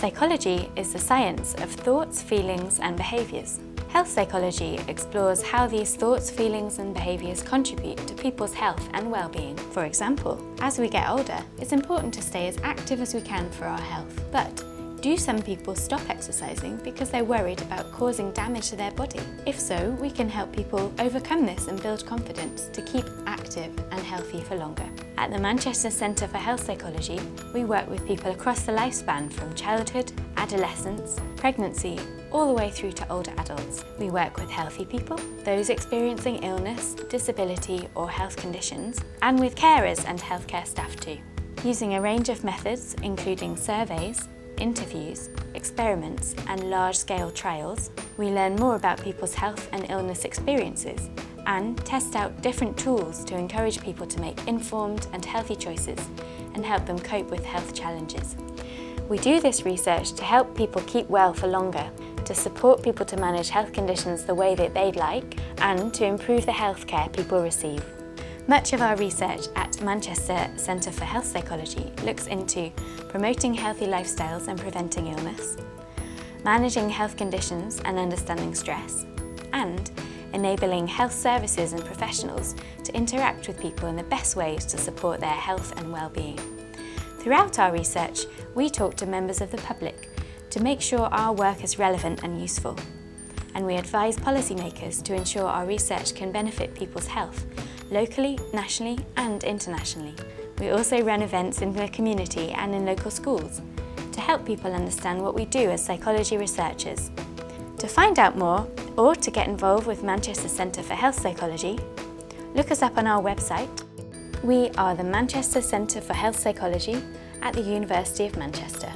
Psychology is the science of thoughts, feelings and behaviours. Health psychology explores how these thoughts, feelings and behaviours contribute to people's health and well-being. For example, as we get older, it's important to stay as active as we can for our health. But do some people stop exercising because they're worried about causing damage to their body? If so, we can help people overcome this and build confidence to keep active and healthy for longer. At the Manchester Centre for Health Psychology, we work with people across the lifespan from childhood, adolescence, pregnancy, all the way through to older adults. We work with healthy people, those experiencing illness, disability or health conditions, and with carers and healthcare staff too. Using a range of methods, including surveys, interviews, experiments and large-scale trials, we learn more about people's health and illness experiences and test out different tools to encourage people to make informed and healthy choices and help them cope with health challenges. We do this research to help people keep well for longer, to support people to manage health conditions the way that they'd like and to improve the healthcare people receive. Much of our research at Manchester Centre for Health Psychology looks into promoting healthy lifestyles and preventing illness, managing health conditions and understanding stress, and enabling health services and professionals to interact with people in the best ways to support their health and well-being. Throughout our research, we talk to members of the public to make sure our work is relevant and useful. And we advise policymakers to ensure our research can benefit people's health locally, nationally and internationally. We also run events in the community and in local schools to help people understand what we do as psychology researchers. To find out more or to get involved with Manchester Centre for Health Psychology, look us up on our website. We are the Manchester Centre for Health Psychology at the University of Manchester.